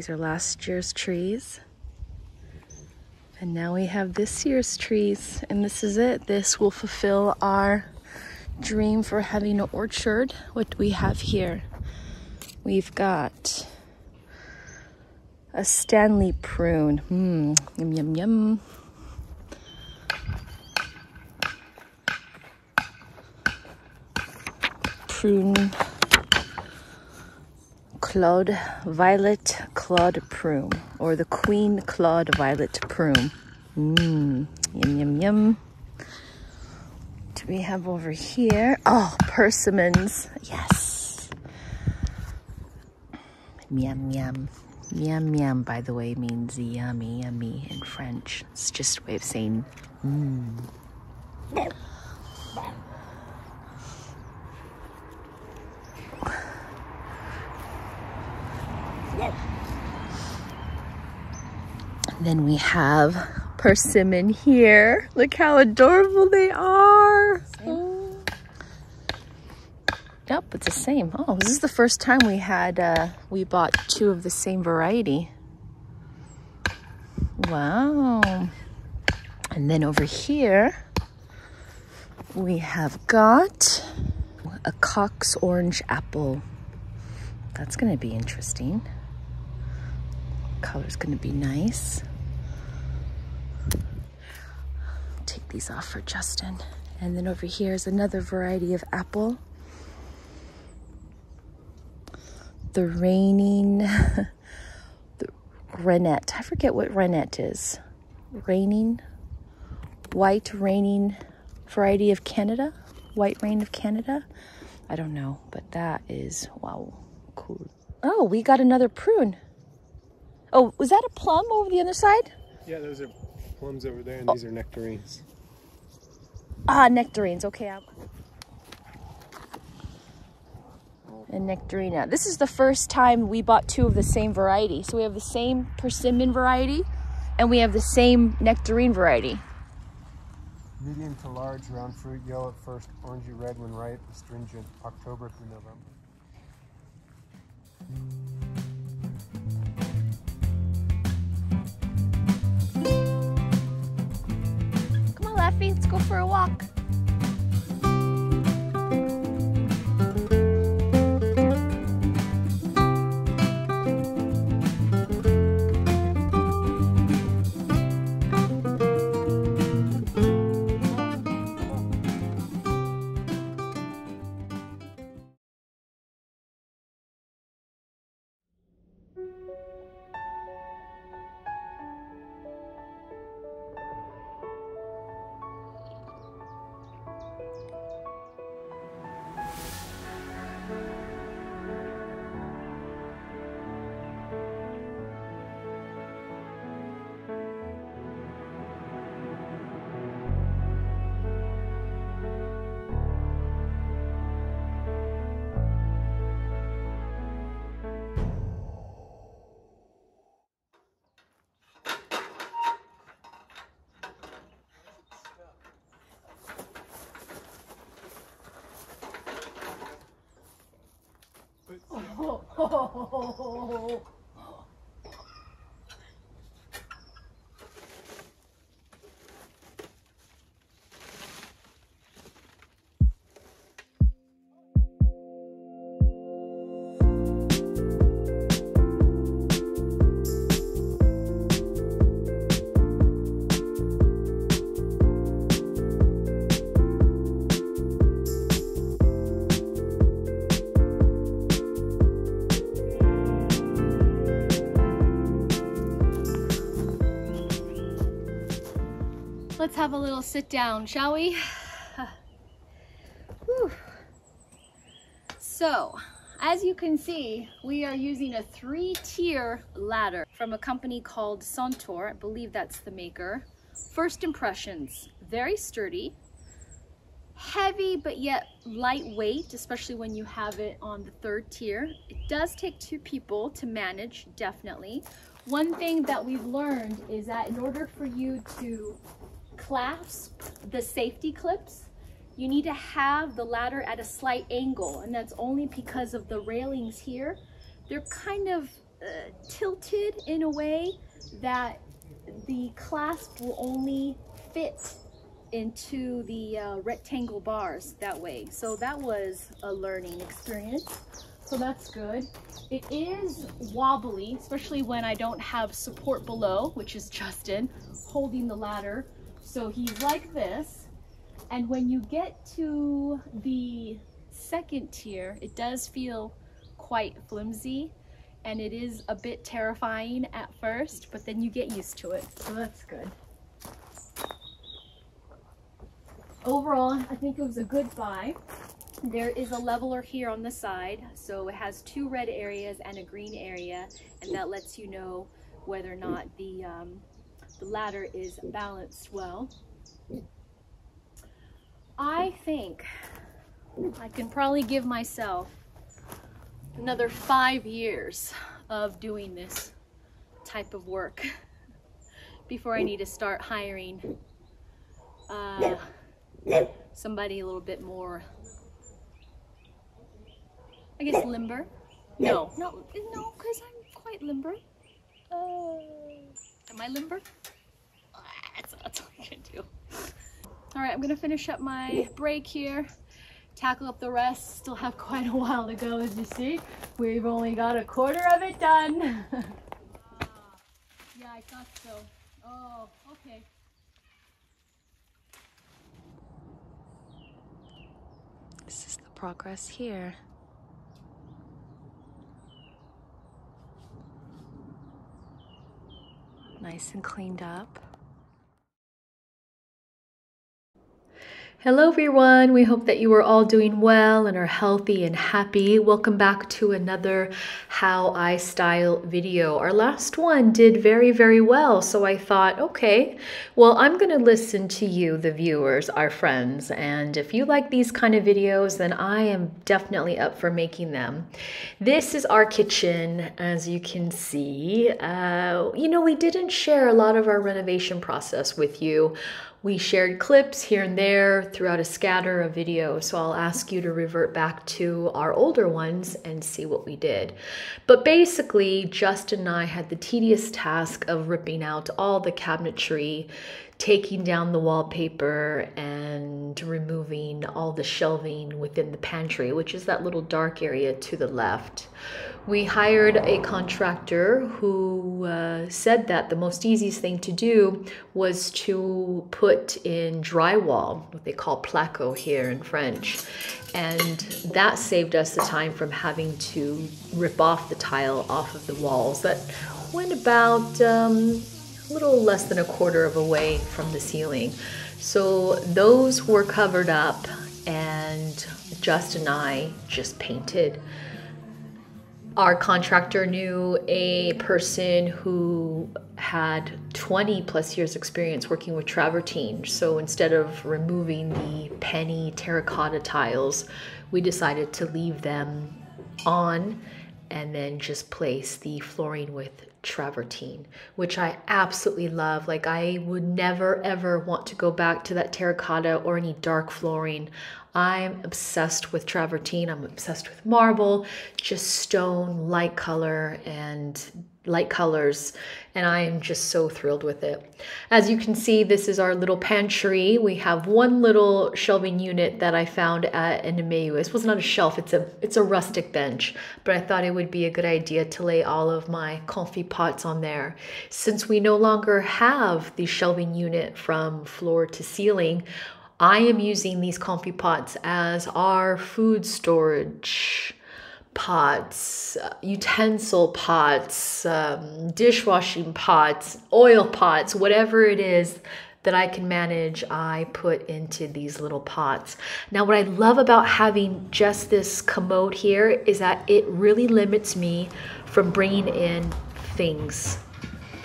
These are last year's trees. And now we have this year's trees, and this is it. This will fulfill our dream for having an orchard. What we have here? We've got a Stanley prune. Hmm, yum, yum, yum. Prune. Claude Violet Claude Prune, or the Queen Claude Violet Prune. Mmm, yum, yum, yum. Do we have over here? Oh, persimmons. Yes. Miam, miam. Miam, miam, by the way, means yummy, yummy in French. It's just a way of saying mmm. Then we have persimmon here. Look how adorable they are. Oh. Yep, it's the same. Oh, this is the first time we had, uh, we bought two of the same variety. Wow. And then over here, we have got a Cox orange apple. That's gonna be interesting. Color's gonna be nice. Take these off for Justin. And then over here is another variety of apple. The raining, the rennet. I forget what rennet is. Raining, white raining variety of Canada, white rain of Canada. I don't know, but that is, wow, cool. Oh, we got another prune. Oh, was that a plum over the other side? Yeah, those are plums over there, and oh. these are nectarines. Ah, nectarines. Okay. I'm... And nectarina. This is the first time we bought two of the same variety. So we have the same persimmon variety, and we have the same nectarine variety. Medium to large, round fruit, yellow at first, orangey red when ripe, astringent, October through November. Let's go for a walk. ほ ほ Let's have a little sit down, shall we? so, as you can see, we are using a three-tier ladder from a company called Centaure. I believe that's the maker. First impressions, very sturdy, heavy but yet lightweight, especially when you have it on the third tier. It does take two people to manage, definitely. One thing that we've learned is that in order for you to clasp the safety clips, you need to have the ladder at a slight angle, and that's only because of the railings here. They're kind of uh, tilted in a way that the clasp will only fit into the uh, rectangle bars that way. So that was a learning experience. So that's good. It is wobbly, especially when I don't have support below, which is Justin holding the ladder. So he's like this. And when you get to the second tier, it does feel quite flimsy and it is a bit terrifying at first, but then you get used to it. So that's good. Overall, I think it was a good buy. There is a leveler here on the side, so it has two red areas and a green area, and that lets you know whether or not the, um, the ladder is balanced well. I think I can probably give myself another five years of doing this type of work before I need to start hiring uh, somebody a little bit more, I guess limber. No, no, no, because I'm quite limber. Uh, am I limber? That's, that's all I can do. All right, I'm gonna finish up my break here, tackle up the rest. Still have quite a while to go, as you see. We've only got a quarter of it done. yeah, I thought so. Oh, okay. This is the progress here. Nice and cleaned up. Hello everyone, we hope that you are all doing well and are healthy and happy. Welcome back to another How I Style video. Our last one did very, very well, so I thought, okay, well I'm gonna listen to you, the viewers, our friends, and if you like these kind of videos, then I am definitely up for making them. This is our kitchen, as you can see. Uh, you know, we didn't share a lot of our renovation process with you. We shared clips here and there throughout a scatter of videos, so I'll ask you to revert back to our older ones and see what we did. But basically, Justin and I had the tedious task of ripping out all the cabinetry, taking down the wallpaper and removing all the shelving within the pantry, which is that little dark area to the left. We hired a contractor who uh, said that the most easiest thing to do was to put in drywall, what they call placo here in French. And that saved us the time from having to rip off the tile off of the walls. That went about um, little less than a quarter of a way from the ceiling. So those were covered up and Justin and I just painted. Our contractor knew a person who had 20 plus years experience working with travertine. So instead of removing the penny terracotta tiles, we decided to leave them on and then just place the flooring with travertine, which I absolutely love. Like I would never ever want to go back to that terracotta or any dark flooring. I'm obsessed with travertine. I'm obsessed with marble, just stone, light color, and light colors and I am just so thrilled with it. As you can see, this is our little pantry. We have one little shelving unit that I found at an Emmaus. It was not a shelf, it's a, it's a rustic bench, but I thought it would be a good idea to lay all of my confit pots on there. Since we no longer have the shelving unit from floor to ceiling, I am using these confit pots as our food storage pots, utensil pots, um, dishwashing pots, oil pots, whatever it is that I can manage, I put into these little pots. Now, what I love about having just this commode here is that it really limits me from bringing in things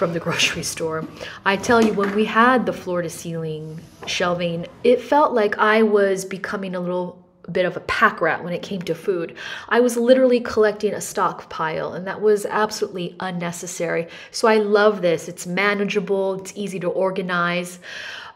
from the grocery store. I tell you, when we had the floor to ceiling shelving, it felt like I was becoming a little bit of a pack rat when it came to food. I was literally collecting a stockpile, and that was absolutely unnecessary. So I love this. It's manageable, it's easy to organize.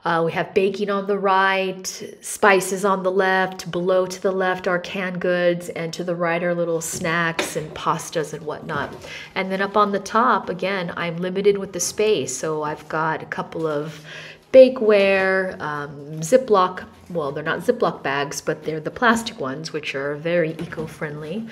Uh, we have baking on the right, spices on the left, below to the left are canned goods, and to the right are little snacks and pastas and whatnot. And then up on the top, again, I'm limited with the space, so I've got a couple of bakeware, um, Ziploc, well, they're not Ziploc bags, but they're the plastic ones, which are very eco friendly.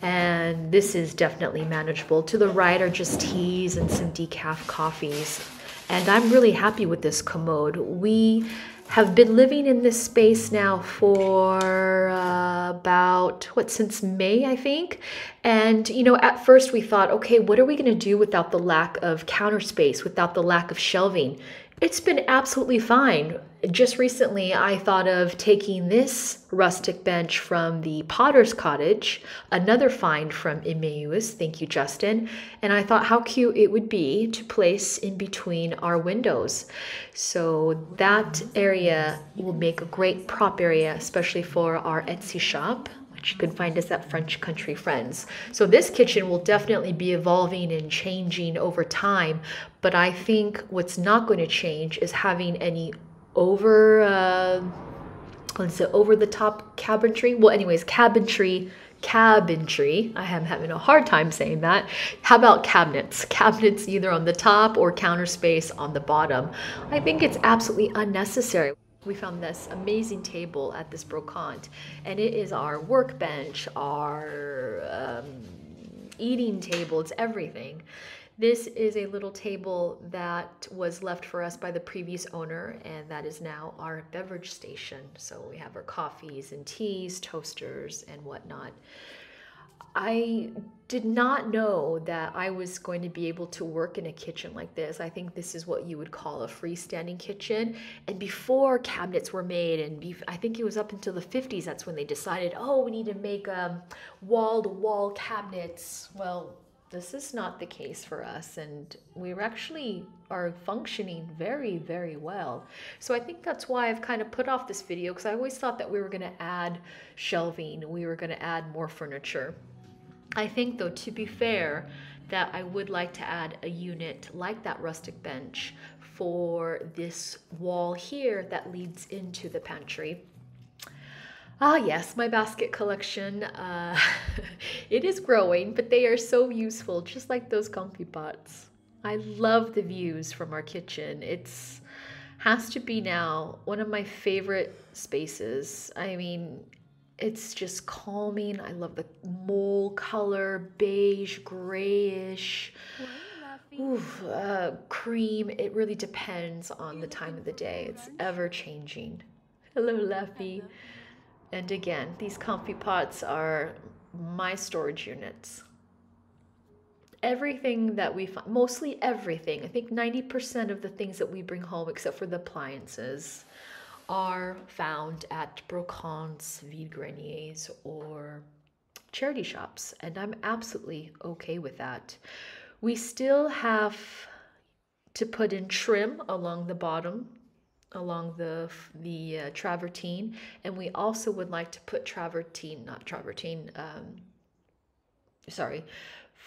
And this is definitely manageable. To the right are just teas and some decaf coffees. And I'm really happy with this commode. We have been living in this space now for uh, about what since May, I think. And you know, at first we thought, okay, what are we going to do without the lack of counter space, without the lack of shelving? It's been absolutely fine. Just recently, I thought of taking this rustic bench from the Potter's Cottage, another find from Emmaus. Thank you, Justin. And I thought how cute it would be to place in between our windows. So that area will make a great prop area, especially for our Etsy shop you can find us at French Country Friends. So this kitchen will definitely be evolving and changing over time, but I think what's not going to change is having any over, uh, let's say over the top cabinetry. Well, anyways, cabinetry cabinetry. I am having a hard time saying that. How about cabinets? Cabinets either on the top or counter space on the bottom. I think it's absolutely unnecessary. We found this amazing table at this brocante, and it is our workbench, our um, eating table, it's everything. This is a little table that was left for us by the previous owner, and that is now our beverage station. So we have our coffees and teas, toasters, and whatnot. I did not know that I was going to be able to work in a kitchen like this. I think this is what you would call a freestanding kitchen. And before cabinets were made, and I think it was up until the 50s, that's when they decided, oh, we need to make um, wall to wall cabinets. Well, this is not the case for us and we actually are functioning very very well so i think that's why i've kind of put off this video because i always thought that we were going to add shelving we were going to add more furniture I think though, to be fair, that I would like to add a unit like that rustic bench for this wall here that leads into the pantry. Ah, yes, my basket collection. Uh, it is growing, but they are so useful, just like those confit pots. I love the views from our kitchen. It's has to be now one of my favorite spaces. I mean, it's just calming. I love the mole color, beige, grayish, oof, uh, cream. It really depends on the time of the day. It's ever changing. Hello, Leffy. And again, these confit pots are my storage units. Everything that we find, mostly everything, I think 90% of the things that we bring home, except for the appliances, are found at brocantes, vide greniers, or charity shops, and I'm absolutely okay with that. We still have to put in trim along the bottom, along the the uh, travertine, and we also would like to put travertine, not travertine, um, sorry,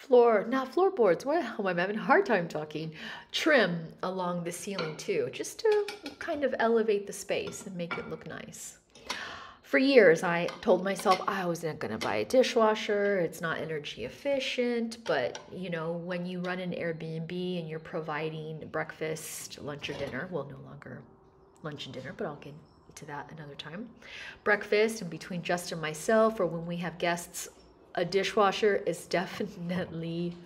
floor, not floorboards, well, I'm having a hard time talking, trim along the ceiling too, just to kind of elevate the space and make it look nice. For years, I told myself I wasn't going to buy a dishwasher. It's not energy efficient. But, you know, when you run an Airbnb and you're providing breakfast, lunch, or dinner, well, no longer lunch and dinner, but I'll get to that another time. Breakfast and between Justin myself, or when we have guests a dishwasher is definitely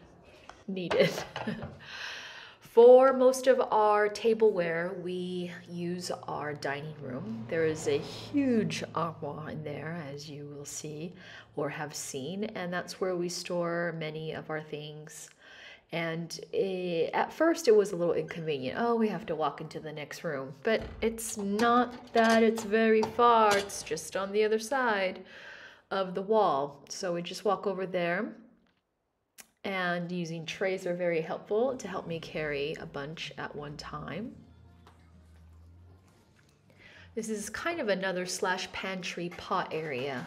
needed. For most of our tableware, we use our dining room. There is a huge armoire in there, as you will see or have seen, and that's where we store many of our things. And it, at first, it was a little inconvenient. Oh, we have to walk into the next room. But it's not that it's very far, it's just on the other side of the wall. So we just walk over there and using trays are very helpful to help me carry a bunch at one time. This is kind of another slash pantry pot area.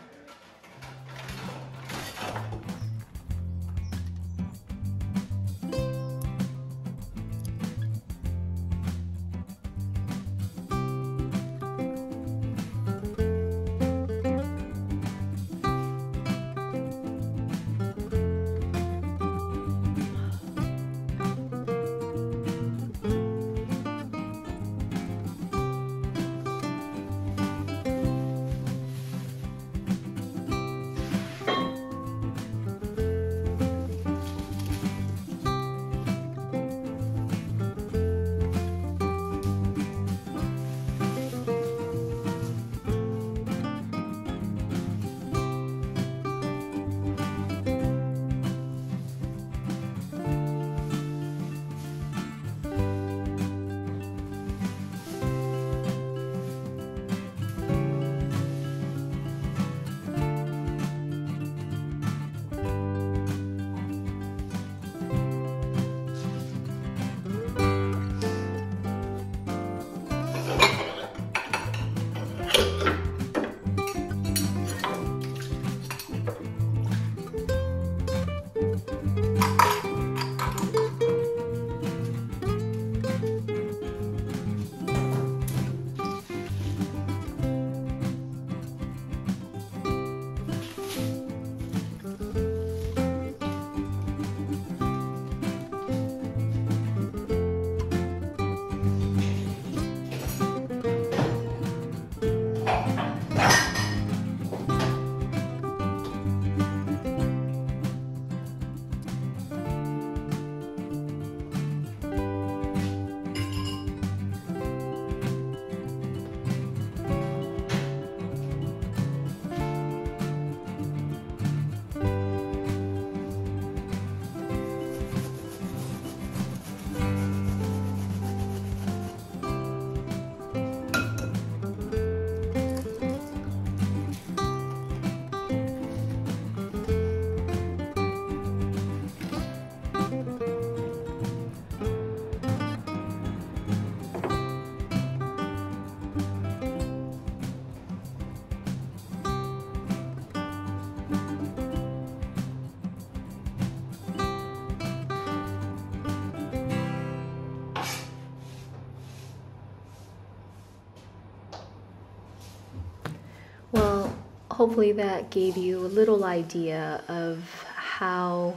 Hopefully that gave you a little idea of how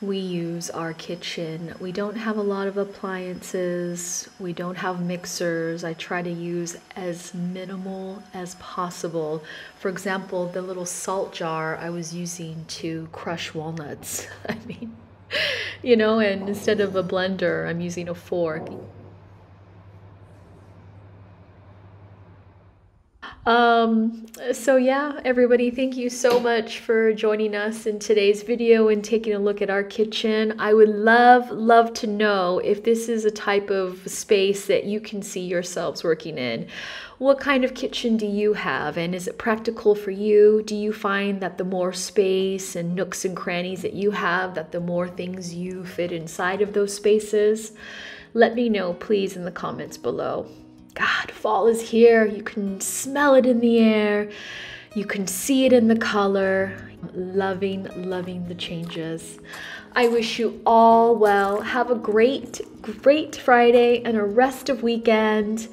we use our kitchen. We don't have a lot of appliances, we don't have mixers. I try to use as minimal as possible. For example, the little salt jar I was using to crush walnuts. I mean, you know, and instead of a blender, I'm using a fork. Um, so yeah, everybody, thank you so much for joining us in today's video and taking a look at our kitchen. I would love, love to know if this is a type of space that you can see yourselves working in. What kind of kitchen do you have and is it practical for you? Do you find that the more space and nooks and crannies that you have, that the more things you fit inside of those spaces? Let me know, please, in the comments below. God, fall is here. You can smell it in the air. You can see it in the color. Loving, loving the changes. I wish you all well. Have a great, great Friday and a rest of weekend.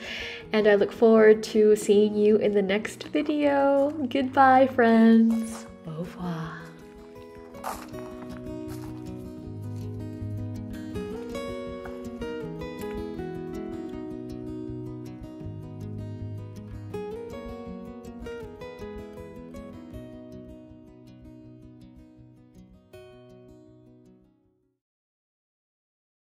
And I look forward to seeing you in the next video. Goodbye, friends. Au revoir.